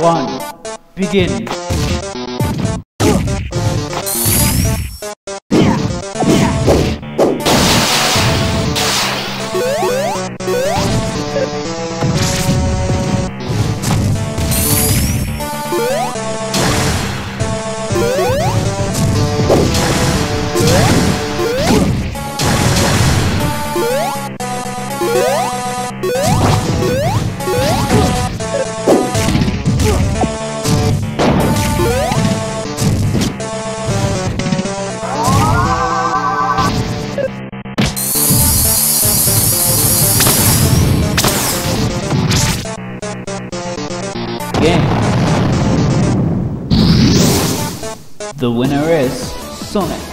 one, begin. Game. The winner is Sonic.